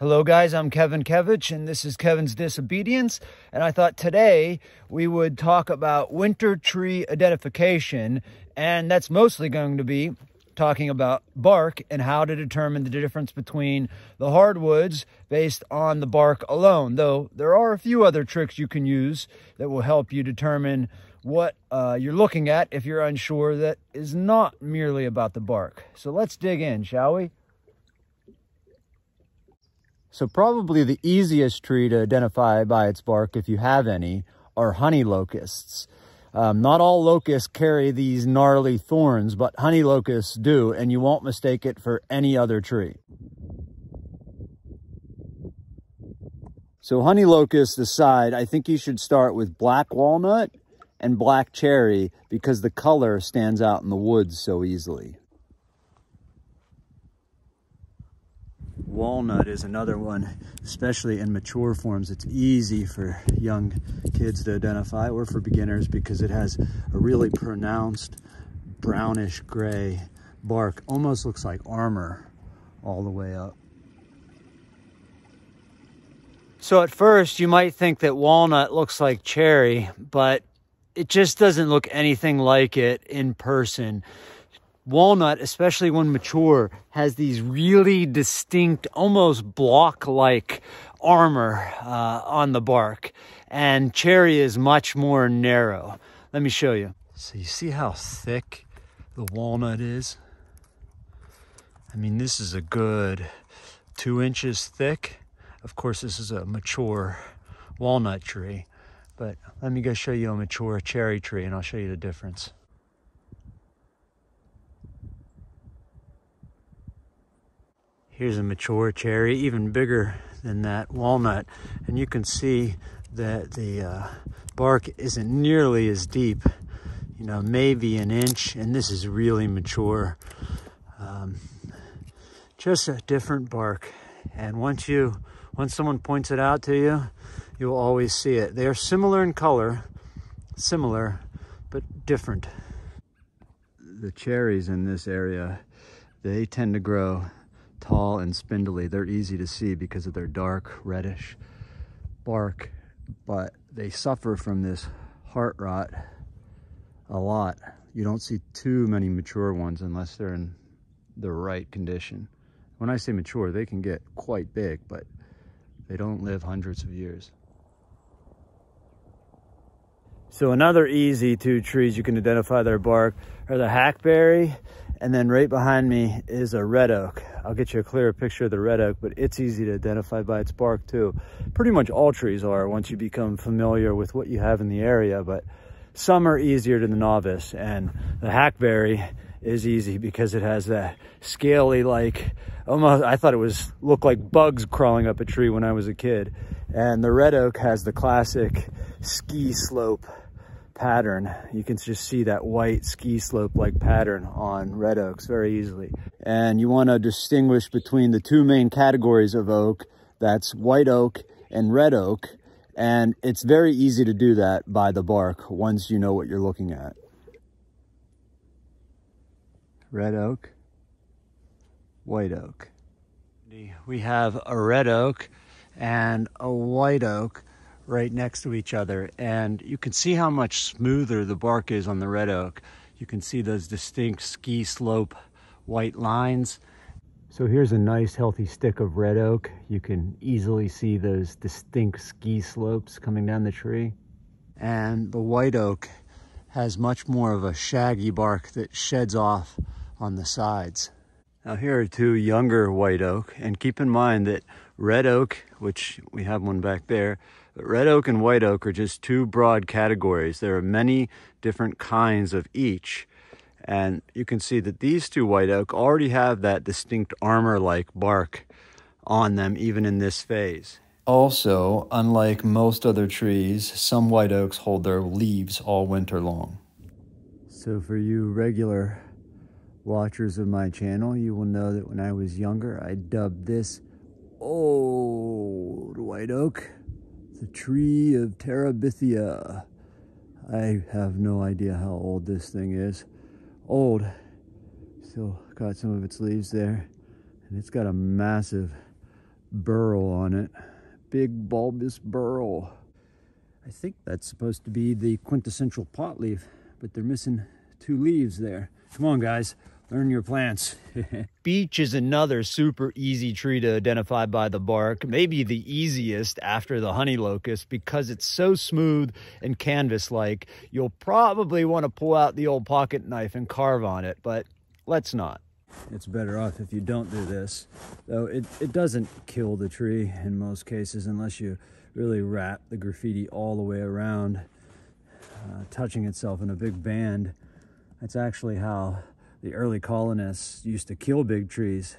Hello guys, I'm Kevin Kevich and this is Kevin's Disobedience. And I thought today we would talk about winter tree identification. And that's mostly going to be talking about bark and how to determine the difference between the hardwoods based on the bark alone. Though there are a few other tricks you can use that will help you determine what uh, you're looking at if you're unsure that is not merely about the bark. So let's dig in, shall we? So probably the easiest tree to identify by its bark, if you have any, are honey locusts. Um, not all locusts carry these gnarly thorns, but honey locusts do, and you won't mistake it for any other tree. So honey locust aside, I think you should start with black walnut and black cherry because the color stands out in the woods so easily. Walnut is another one, especially in mature forms. It's easy for young kids to identify or for beginners because it has a really pronounced brownish gray bark. Almost looks like armor all the way up. So at first you might think that walnut looks like cherry, but it just doesn't look anything like it in person walnut, especially when mature, has these really distinct, almost block-like armor uh, on the bark. And cherry is much more narrow. Let me show you. So you see how thick the walnut is? I mean, this is a good two inches thick. Of course, this is a mature walnut tree, but let me go show you a mature cherry tree and I'll show you the difference. Here's a mature cherry, even bigger than that walnut. And you can see that the uh, bark isn't nearly as deep, you know, maybe an inch. And this is really mature. Um, just a different bark. And once you, once someone points it out to you, you'll always see it. They are similar in color, similar, but different. The cherries in this area, they tend to grow tall and spindly. They're easy to see because of their dark reddish bark, but they suffer from this heart rot a lot. You don't see too many mature ones unless they're in the right condition. When I say mature, they can get quite big, but they don't live hundreds of years. So another easy two trees you can identify their bark are the hackberry and then right behind me is a red oak. I'll get you a clearer picture of the red oak, but it's easy to identify by its bark too. Pretty much all trees are once you become familiar with what you have in the area, but some are easier to the novice. And the hackberry is easy because it has that scaly like, almost, I thought it was, looked like bugs crawling up a tree when I was a kid. And the red oak has the classic ski slope pattern. You can just see that white ski slope like pattern on red oaks very easily. And you want to distinguish between the two main categories of oak, that's white oak and red oak. And it's very easy to do that by the bark once you know what you're looking at. Red oak, white oak. We have a red oak and a white oak right next to each other. And you can see how much smoother the bark is on the red oak. You can see those distinct ski slope white lines. So here's a nice healthy stick of red oak. You can easily see those distinct ski slopes coming down the tree. And the white oak has much more of a shaggy bark that sheds off on the sides. Now here are two younger white oak and keep in mind that red oak, which we have one back there, but red oak and white oak are just two broad categories. There are many different kinds of each. And you can see that these two white oak already have that distinct armor-like bark on them, even in this phase. Also, unlike most other trees, some white oaks hold their leaves all winter long. So for you regular watchers of my channel, you will know that when I was younger, I dubbed this old white oak the tree of Terabithia. I have no idea how old this thing is. Old. Still got some of its leaves there. And it's got a massive burl on it. Big bulbous burl. I think that's supposed to be the quintessential pot leaf, but they're missing two leaves there. Come on, guys. Learn your plants. Beech is another super easy tree to identify by the bark, maybe the easiest after the honey locust because it's so smooth and canvas-like. You'll probably want to pull out the old pocket knife and carve on it, but let's not. It's better off if you don't do this. Though it, it doesn't kill the tree in most cases unless you really wrap the graffiti all the way around, uh, touching itself in a big band. That's actually how the early colonists used to kill big trees.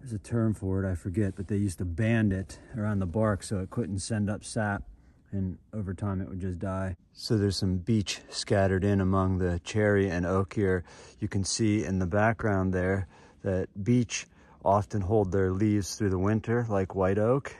There's a term for it, I forget, but they used to band it around the bark so it couldn't send up sap and over time it would just die. So there's some beech scattered in among the cherry and oak here. You can see in the background there that beech often hold their leaves through the winter like white oak.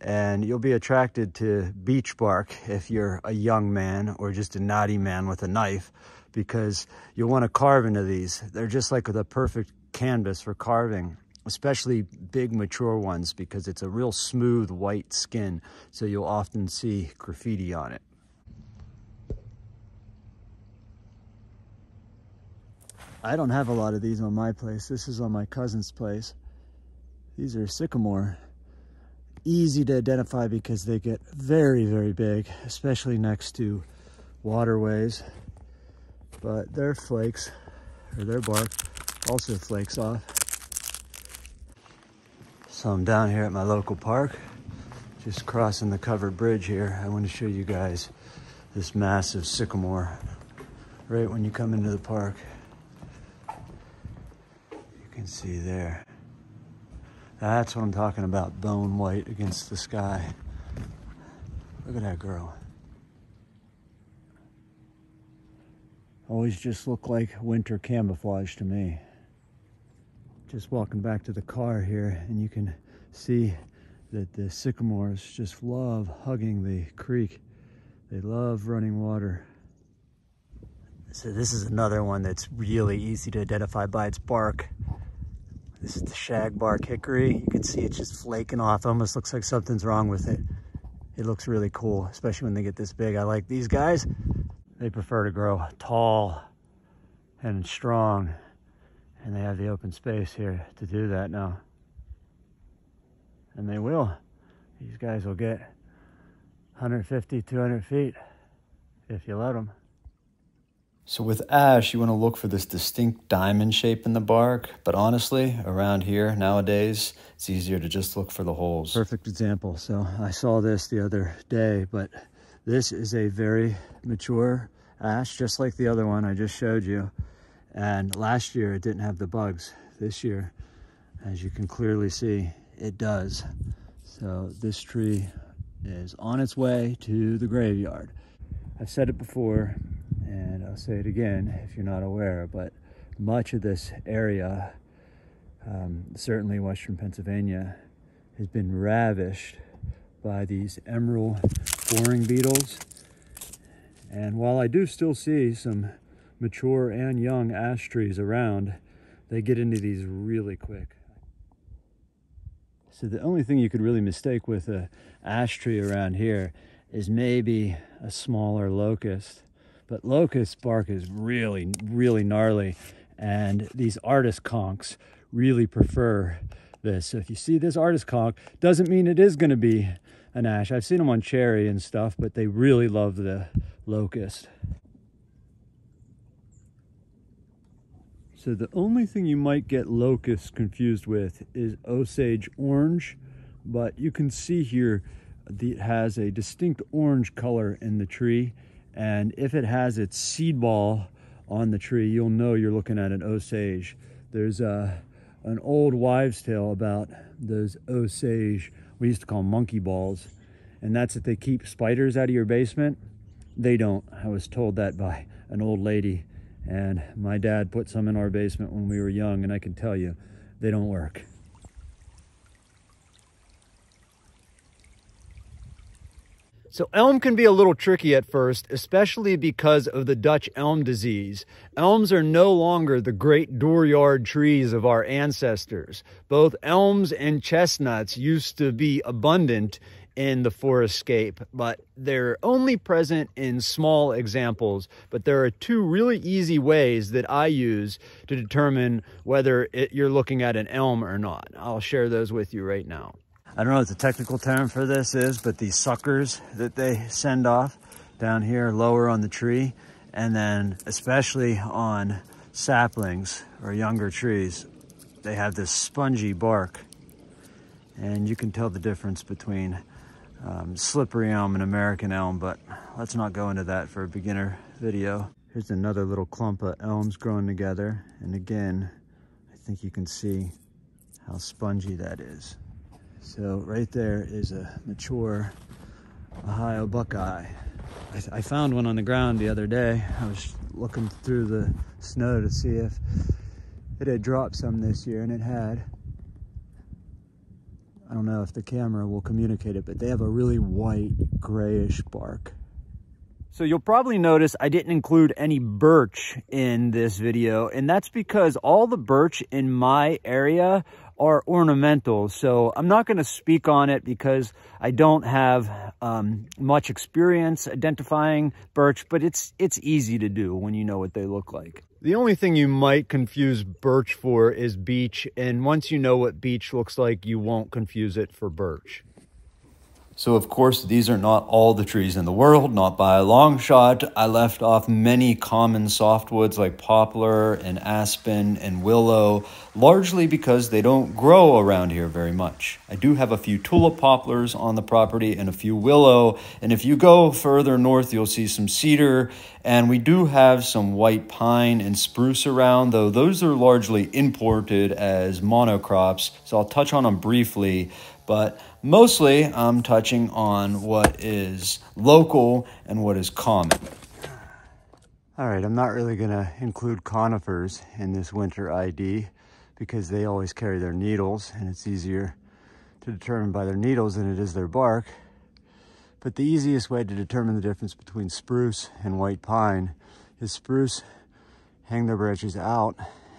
And you'll be attracted to beech bark if you're a young man or just a naughty man with a knife because you'll want to carve into these. They're just like the perfect canvas for carving, especially big mature ones because it's a real smooth white skin. So you'll often see graffiti on it. I don't have a lot of these on my place. This is on my cousin's place. These are sycamore. Easy to identify because they get very, very big, especially next to waterways but their flakes or their bark also flakes off. So I'm down here at my local park, just crossing the covered bridge here. I want to show you guys this massive sycamore right when you come into the park. You can see there. That's what I'm talking about, bone white against the sky. Look at that girl. always just look like winter camouflage to me. Just walking back to the car here and you can see that the sycamores just love hugging the creek. They love running water. So this is another one that's really easy to identify by its bark. This is the shagbark hickory. You can see it's just flaking off. Almost looks like something's wrong with it. It looks really cool, especially when they get this big. I like these guys they prefer to grow tall and strong and they have the open space here to do that now and they will these guys will get 150 200 feet if you let them so with ash you want to look for this distinct diamond shape in the bark but honestly around here nowadays it's easier to just look for the holes perfect example so i saw this the other day but this is a very mature ash, just like the other one I just showed you. And last year it didn't have the bugs. This year, as you can clearly see, it does. So this tree is on its way to the graveyard. I've said it before, and I'll say it again if you're not aware, but much of this area, um, certainly western Pennsylvania, has been ravished by these emerald boring beetles. And while I do still see some mature and young ash trees around, they get into these really quick. So the only thing you could really mistake with a ash tree around here is maybe a smaller locust. But locust bark is really, really gnarly. And these artist conchs really prefer this. So if you see this artist conch, doesn't mean it is going to be an ash. I've seen them on cherry and stuff, but they really love the locust. So the only thing you might get locust confused with is Osage orange, but you can see here it has a distinct orange color in the tree. And if it has its seed ball on the tree, you'll know you're looking at an Osage. There's a, an old wives' tale about those Osage, we used to call monkey balls, and that's that they keep spiders out of your basement. They don't. I was told that by an old lady, and my dad put some in our basement when we were young, and I can tell you, they don't work. So elm can be a little tricky at first, especially because of the Dutch elm disease. Elms are no longer the great dooryard trees of our ancestors. Both elms and chestnuts used to be abundant in the forest scape, but they're only present in small examples. But there are two really easy ways that I use to determine whether it, you're looking at an elm or not. I'll share those with you right now. I don't know what the technical term for this is, but these suckers that they send off down here lower on the tree, and then especially on saplings or younger trees, they have this spongy bark. And you can tell the difference between um, slippery elm and American elm, but let's not go into that for a beginner video. Here's another little clump of elms growing together. And again, I think you can see how spongy that is. So right there is a mature Ohio Buckeye. I, I, found one on the ground the other day. I was looking through the snow to see if it had dropped some this year, and it had. I don't know if the camera will communicate it, but they have a really white, grayish bark. So you'll probably notice I didn't include any birch in this video, and that's because all the birch in my area are ornamental. So I'm not going to speak on it because I don't have um, much experience identifying birch, but it's, it's easy to do when you know what they look like. The only thing you might confuse birch for is beech. And once you know what beech looks like, you won't confuse it for birch. So, of course, these are not all the trees in the world, not by a long shot. I left off many common softwoods like poplar and aspen and willow, largely because they don't grow around here very much. I do have a few tulip poplars on the property and a few willow, and if you go further north, you'll see some cedar, and we do have some white pine and spruce around, though those are largely imported as monocrops, so I'll touch on them briefly. But mostly I'm touching on what is local and what is common. All right, I'm not really gonna include conifers in this winter ID because they always carry their needles and it's easier to determine by their needles than it is their bark. But the easiest way to determine the difference between spruce and white pine is spruce hang their branches out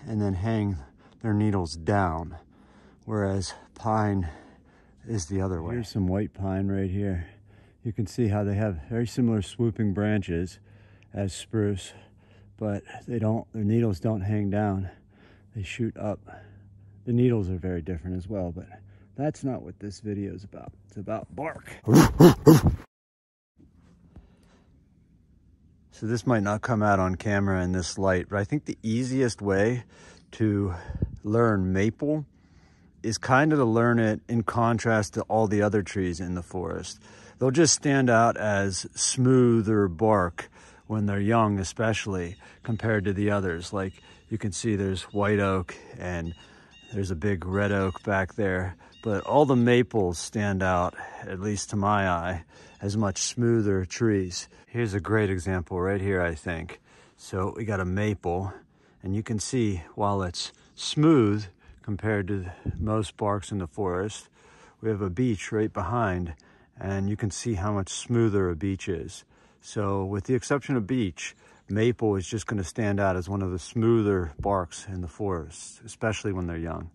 and then hang their needles down, whereas pine is the other way. Here's some white pine right here. You can see how they have very similar swooping branches as spruce, but they don't, their needles don't hang down. They shoot up. The needles are very different as well, but that's not what this video is about. It's about bark. so this might not come out on camera in this light, but I think the easiest way to learn maple is kind of to learn it in contrast to all the other trees in the forest. They'll just stand out as smoother bark when they're young, especially compared to the others. Like you can see there's white oak and there's a big red oak back there, but all the maples stand out, at least to my eye, as much smoother trees. Here's a great example right here, I think. So we got a maple and you can see while it's smooth, compared to most barks in the forest. We have a beech right behind and you can see how much smoother a beech is. So with the exception of beech, maple is just going to stand out as one of the smoother barks in the forest, especially when they're young.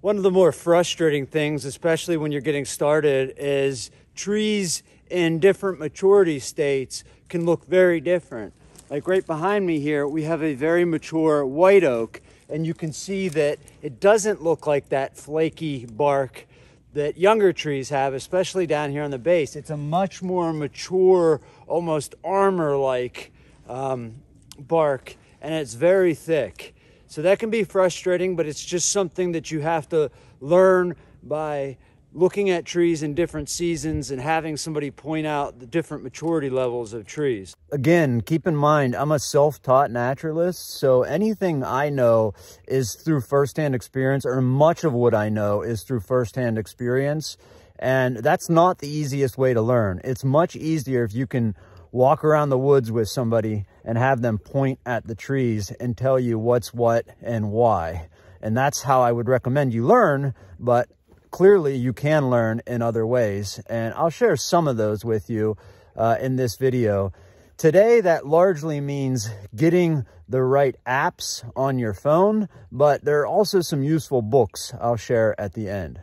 One of the more frustrating things, especially when you're getting started, is trees in different maturity states can look very different. Like right behind me here, we have a very mature white oak and you can see that it doesn't look like that flaky bark that younger trees have, especially down here on the base. It's a much more mature, almost armor-like um, bark, and it's very thick. So that can be frustrating, but it's just something that you have to learn by looking at trees in different seasons and having somebody point out the different maturity levels of trees. Again, keep in mind, I'm a self-taught naturalist, so anything I know is through firsthand experience, or much of what I know is through firsthand experience. And that's not the easiest way to learn. It's much easier if you can walk around the woods with somebody and have them point at the trees and tell you what's what and why. And that's how I would recommend you learn, but clearly you can learn in other ways. And I'll share some of those with you uh, in this video. Today, that largely means getting the right apps on your phone, but there are also some useful books I'll share at the end.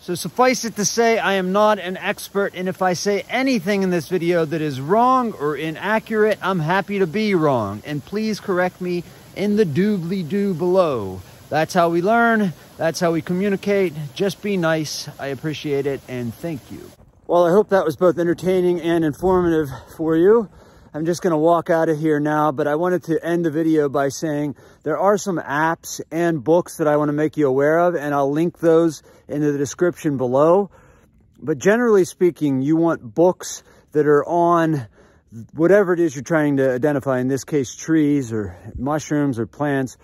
So suffice it to say, I am not an expert, and if I say anything in this video that is wrong or inaccurate, I'm happy to be wrong. And please correct me in the doobly-doo below. That's how we learn. That's how we communicate. Just be nice. I appreciate it, and thank you. Well, I hope that was both entertaining and informative for you. I'm just going to walk out of here now, but I wanted to end the video by saying there are some apps and books that I want to make you aware of, and I'll link those in the description below. But generally speaking, you want books that are on whatever it is you're trying to identify, in this case, trees or mushrooms or plants,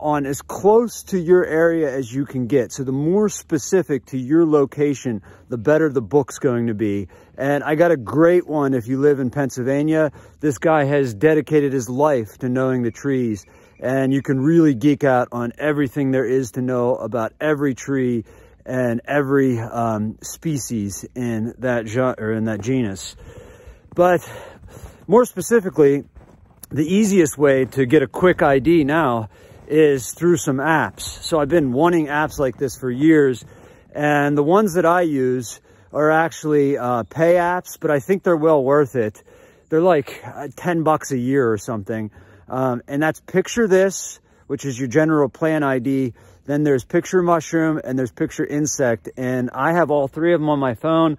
on as close to your area as you can get. So the more specific to your location, the better the book's going to be. And I got a great one if you live in Pennsylvania. This guy has dedicated his life to knowing the trees and you can really geek out on everything there is to know about every tree and every um, species in that or in that genus. But more specifically, the easiest way to get a quick ID now is through some apps. So I've been wanting apps like this for years. And the ones that I use are actually uh, pay apps, but I think they're well worth it. They're like uh, 10 bucks a year or something. Um, and that's Picture This, which is your general plan ID. Then there's Picture Mushroom and there's Picture Insect. And I have all three of them on my phone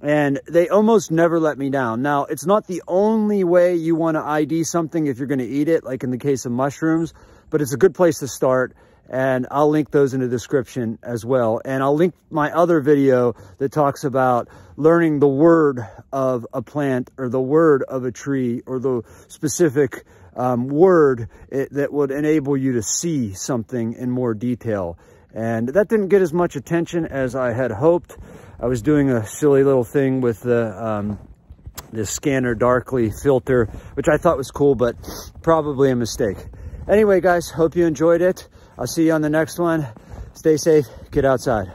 and they almost never let me down. Now, it's not the only way you want to ID something if you're going to eat it, like in the case of mushrooms, but it's a good place to start and I'll link those in the description as well. And I'll link my other video that talks about learning the word of a plant or the word of a tree or the specific um, word it, that would enable you to see something in more detail. And that didn't get as much attention as I had hoped. I was doing a silly little thing with the um, this scanner darkly filter, which I thought was cool, but probably a mistake. Anyway, guys, hope you enjoyed it. I'll see you on the next one. Stay safe, get outside.